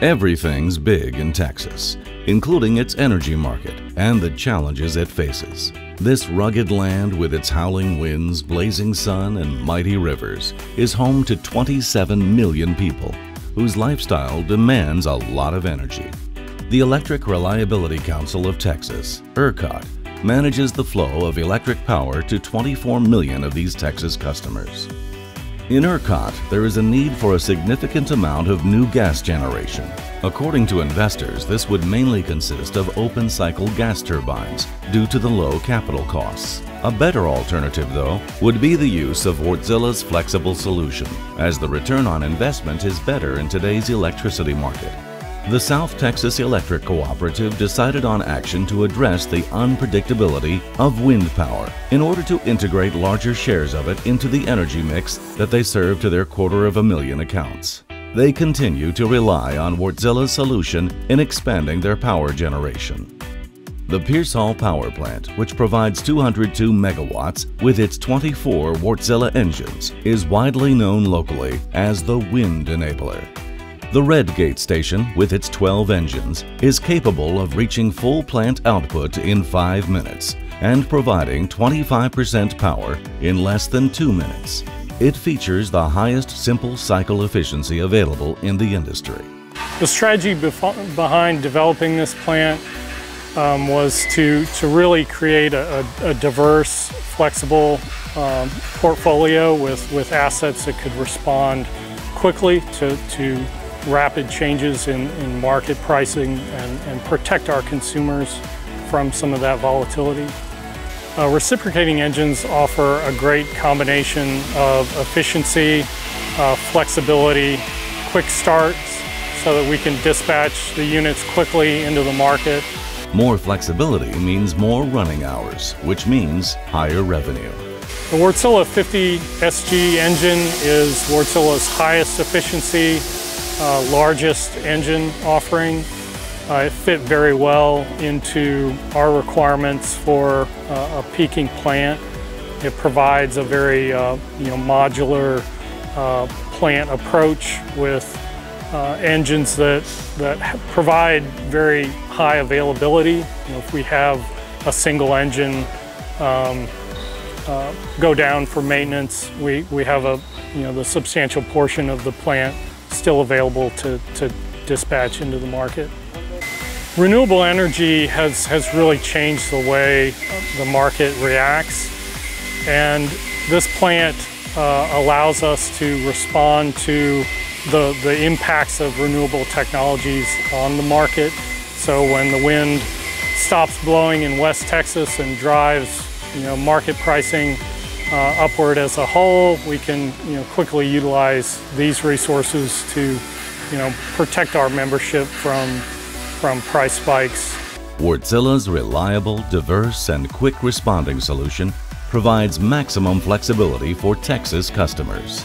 Everything's big in Texas, including its energy market and the challenges it faces. This rugged land with its howling winds, blazing sun, and mighty rivers is home to 27 million people whose lifestyle demands a lot of energy. The Electric Reliability Council of Texas, ERCOT, manages the flow of electric power to 24 million of these Texas customers. In ERCOT, there is a need for a significant amount of new gas generation. According to investors, this would mainly consist of open cycle gas turbines due to the low capital costs. A better alternative, though, would be the use of Wärtsilä's flexible solution, as the return on investment is better in today's electricity market. The South Texas Electric Cooperative decided on action to address the unpredictability of wind power in order to integrate larger shares of it into the energy mix that they serve to their quarter of a million accounts. They continue to rely on Wärtsilä's solution in expanding their power generation. The Pearsall Power Plant, which provides 202 megawatts with its 24 Wärtsilä engines, is widely known locally as the Wind Enabler. The Redgate station, with its 12 engines, is capable of reaching full plant output in 5 minutes and providing 25% power in less than 2 minutes. It features the highest simple cycle efficiency available in the industry. The strategy behind developing this plant um, was to, to really create a, a, diverse, flexible um, portfolio with, with assets that could respond quickly to, to rapid changes in, in market pricing and, and, protect our consumers from some of that volatility. Uh, reciprocating engines offer a great combination of efficiency, uh, flexibility, quick starts so that we can dispatch the units quickly into the market. More flexibility means more running hours, which means higher revenue. The Wärtsilä 50 SG engine is Wärtsilä's highest efficiency uh, largest engine offering. Uh, it fit very well into our requirements for uh, a peaking plant. It provides a very uh, you know, modular uh, plant approach with uh, engines that, that provide very high availability. You know, if we have a single engine um, go down for maintenance, we, we have a, you know, the substantial portion of the plant still available to, to dispatch into the market. Renewable energy has, has really changed the way the market reacts and this plant uh, allows us to respond to the, the impacts of renewable technologies on the market. So when the wind stops blowing in West Texas and drives you know, market pricing uh, upward as a whole. We can you know, quickly utilize these resources to you know, protect our membership from, from price spikes. Wärtsilä's reliable, diverse, and quick responding solution provides maximum flexibility for Texas customers.